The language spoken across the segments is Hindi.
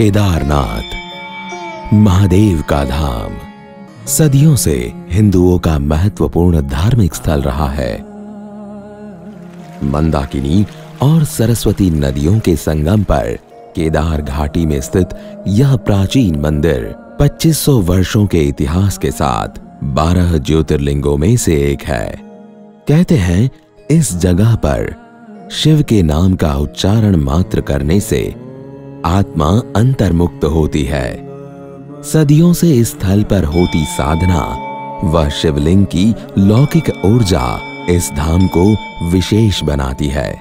केदारनाथ, महादेव का धाम। सदियों से हिंदुओं का महत्वपूर्ण धार्मिक स्थल रहा है। मंदाकिनी और सरस्वती नदियों के संगम पर केदार घाटी में स्थित यह प्राचीन मंदिर 2500 वर्षों के इतिहास के साथ 12 ज्योतिर्लिंगों में से एक है। कहते हैं, इस जगह पर शिव के नाम का उच्चारण मात्र करने से आत्मा अंतर्मुक्त होती है। सदियों से इस स्थल पर होती साधना व शिवलिंग की लौकिक ऊर्जा इस धाम को विशेष बनाती है।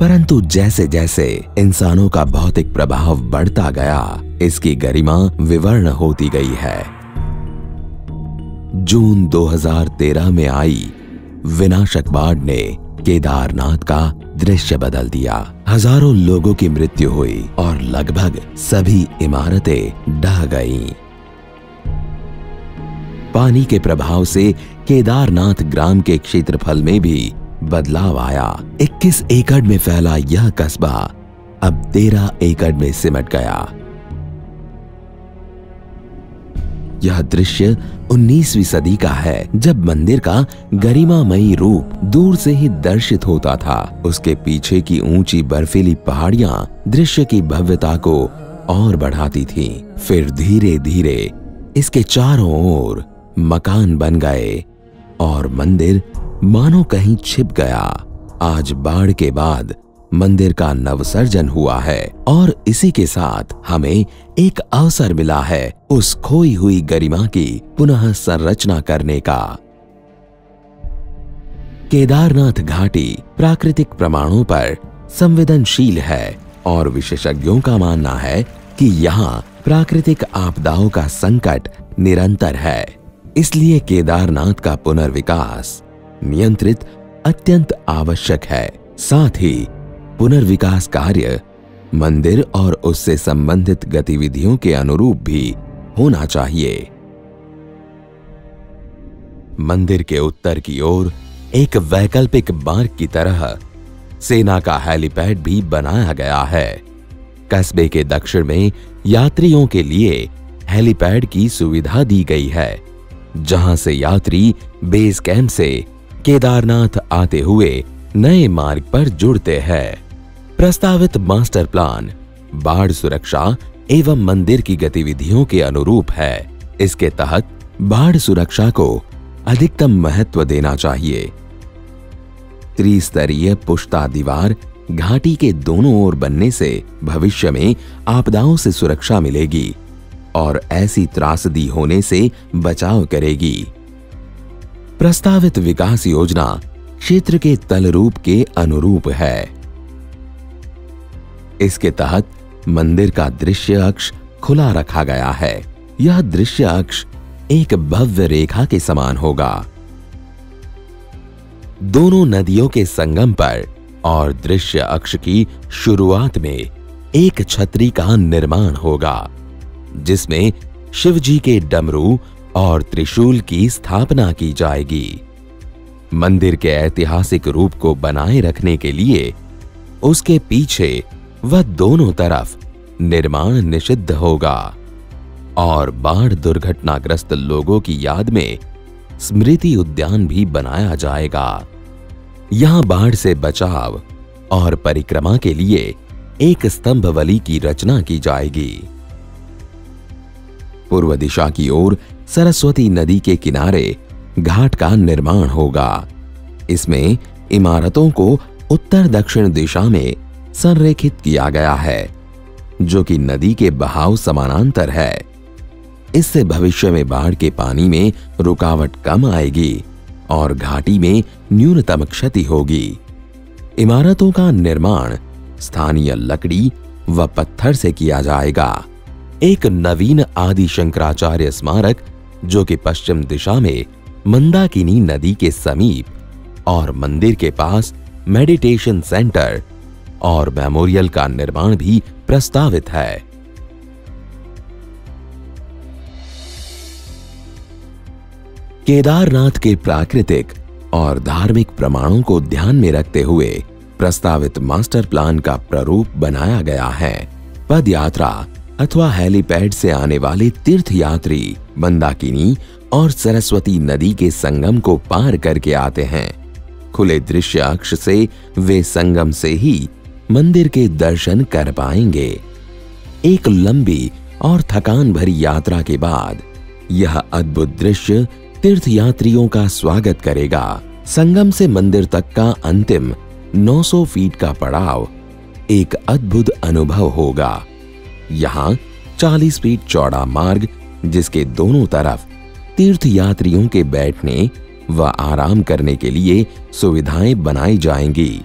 परंतु जैसे जैसे इंसानों का भौतिक प्रभाव बढ़ता गया, इसकी गरिमा विवर्ण होती गई है। जून 2013 में आई विनाशक बाढ़ ने केदारनाथ का दृश्य बदल दिया। हज़ारों लोगों की मृत्यु हुई और लगभग सभी इमारतें ढह गईं। पानी के प्रभाव से केदारनाथ ग्राम के क्षेत्रफल में भी बदलाव आया। 21 एकड़ में फैला यह कस्बा अब 13 एकड़ में सिमट गया। यह दृश्य 19वीं सदी का है, जब मंदिर का गरिमामयी रूप दूर से ही दर्शित होता था उसके पीछे की ऊँची बर्फीली पहाड़ियाँ दृश्य की भव्यता को और बढ़ाती थीं। फिर धीरे धीरे इसके चारों ओर मकान बन गए और मंदिर मानो कहीं छिप गया आज बाढ़ के बाद मंदिर का नवसर्जन हुआ है और इसी के साथ हमें एक अवसर मिला है उस खोई हुई गरिमा की पुनः संरचना करने का। केदारनाथ घाटी प्राकृतिक प्रमाणों पर संवेदनशील है और विशेषज्ञों का मानना है कि यहाँ प्राकृतिक आपदाओं का संकट निरंतर है, इसलिए केदारनाथ का पुनर्विकास नियंत्रित अत्यंत आवश्यक है। साथ ही पुनर्विकास कार्य मंदिर और उससे संबंधित गतिविधियों के अनुरूप भी होना चाहिए। मंदिर के उत्तर की ओर एक वैकल्पिक मार्ग की तरह सेना का हेलीपैड भी बनाया गया है। कस्बे के दक्षिण में यात्रियों के लिए हेलीपैड की सुविधा दी गई है, जहाँ से यात्री बेस कैंप से केदारनाथ आते हुए नए मार्ग पर जुड़ते हैं। प्रस्तावित मास्टर प्लान, बाढ़ सुरक्षा एवं मंदिर की गतिविधियों के अनुरूप है। इसके तहत बाढ़ सुरक्षा को अधिकतम महत्व देना चाहिए। त्रिस्तरीय पुश्ता दीवार घाटी के दोनों ओर बनने से भविष्य में आपदाओं से सुरक्षा मिलेगी और ऐसी त्रासदी होने से बचाव करेगी। प्रस्तावित विकास योजना क्षेत्र के तल रूप के अनुरूप है। इसके तहत मंदिर का दृश्य अक्ष खुला रखा गया है। यह दृश्य अक्ष एक भव्य रेखा के समान होगा। दोनों नदियों के संगम पर और दृश्य अक्ष की शुरुआत में एक छतरी का निर्माण होगा, जिसमें शिवजी के डमरू और त्रिशूल की स्थापना की जाएगी। मंदिर के ऐतिहासिक रूप को बनाए रखने के लिए उसके पीछे व दोनों तरफ़ निर्माण निषिद्ध होगा और बाढ़ दुर्घटनाग्रस्त लोगों की याद में स्मृति उद्यान भी बनाया जाएगा। यहाँ बाढ़ से बचाव और परिक्रमा के लिए एक स्तंभ वली की रचना की जाएगी। पूर्व दिशा की ओर सरस्वती नदी के किनारे घाट का निर्माण होगा। इसमें इमारतों को उत्तर दक्षिण दिशा में संरेखित किया गया है, जो कि नदी के बहाव समानांतर है। इससे भविष्य में बाढ़ के पानी में रुकावट कम आएगी और घाटी में न्यूनतम क्षति होगी। इमारतों का निर्माण स्थानीय लकड़ी व पत्थर से किया जाएगा। एक नवीन आदि शंकराचार्य स्मारक, जो कि पश्चिम दिशा में मंदाकिनी नदी के समीप और मंदिर के पास मेडिटेशन सेंटर और मेमोरियल का निर्माण भी प्रस्तावित है। केदारनाथ के प्राकृतिक और धार्मिक प्रमाणों को ध्यान में रखते हुए प्रस्तावित मास्टर प्लान का प्रारूप बनाया गया है। पद यात्रा अथवा हेलीपैड से आने वाले तीर्थ यात्री मंदाकिनी और सरस्वती नदी के संगम को पार करके आते हैं। खुले दृश्य अक्ष से वे संगम से ही मंदिर के दर्शन कर पाएँगे। एक लंबी और थकान भरी यात्रा के बाद यह अद्भुत दृश्य तीर्थ यात्रियों का स्वागत करेगा। संगम से मंदिर तक का अंतिम 900 फीट का पड़ाव एक अद्भुत अनुभव होगा। यहाँ 40 फीट चौड़ा मार्ग जिसके दोनों तरफ़ तीर्थ यात्रियों के बैठने व आराम करने के लिए सुविधाएँ बनाई जाएँगी।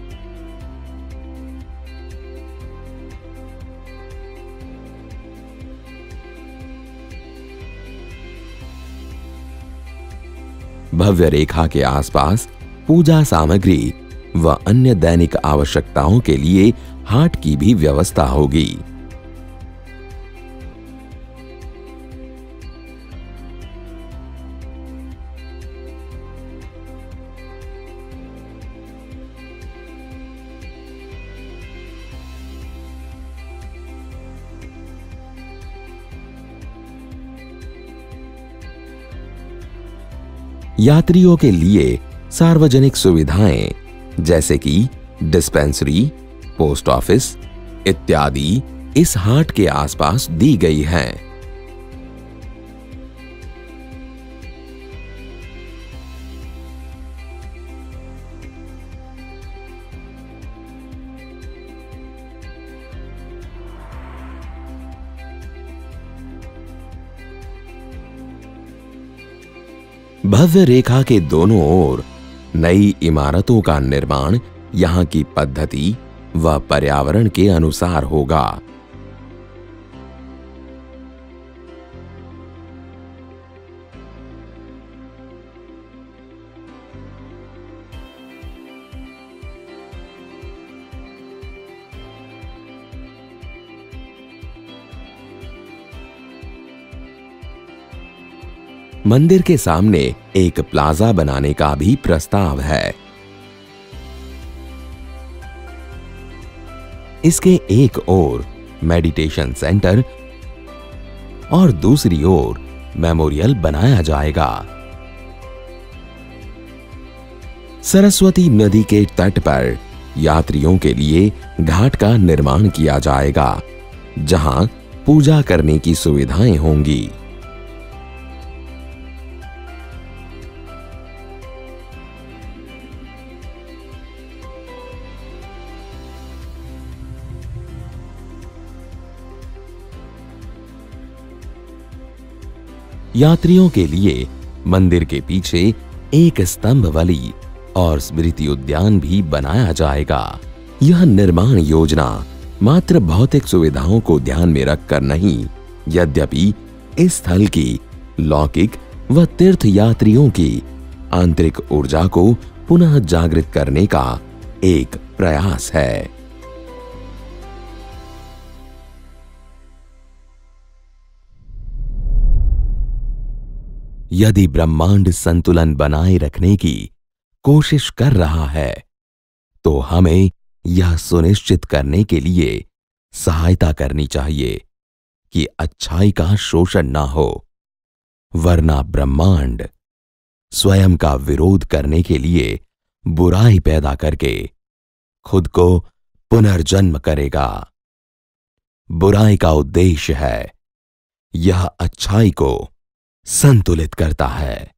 भव्य रेखा के आसपास पूजा सामग्री व अन्य दैनिक आवश्यकताओं के लिए हाट की भी व्यवस्था होगी। यात्रियों के लिए सार्वजनिक सुविधाएँ, जैसे कि डिस्पेंसरी, पोस्ट ऑफ़िस इत्यादि इस हाट के आसपास दी गई हैं। भव्य रेखा के दोनों ओर नई इमारतों का निर्माण यहाँ की पद्धति व पर्यावरण के अनुसार होगा। मंदिर के सामने एक प्लाजा बनाने का भी प्रस्ताव है। इसके एक ओर मेडिटेशन सेंटर और दूसरी ओर मेमोरियल बनाया जाएगा। सरस्वती नदी के तट पर यात्रियों के लिए घाट का निर्माण किया जाएगा, जहाँ पूजा करने की सुविधाएँ होंगी। यात्रियों के लिए मंदिर के पीछे एक स्तंभ वाली और स्मृति उद्यान भी बनाया जाएगा। यह निर्माण योजना मात्र भौतिक सुविधाओं को ध्यान में रखकर नहीं, यद्यपि इस स्थल की लौकिक व तीर्थ यात्रियों की आंतरिक ऊर्जा को पुनः जागृत करने का एक प्रयास है। यदि ब्रह्मांड संतुलन बनाए रखने की कोशिश कर रहा है तो हमें यह सुनिश्चित करने के लिए सहायता करनी चाहिए कि अच्छाई का शोषण ना हो, वरना ब्रह्मांड स्वयं का विरोध करने के लिए बुराई पैदा करके खुद को पुनर्जन्म करेगा। बुराई का उद्देश्य है यह अच्छाई को संतुलित करता है।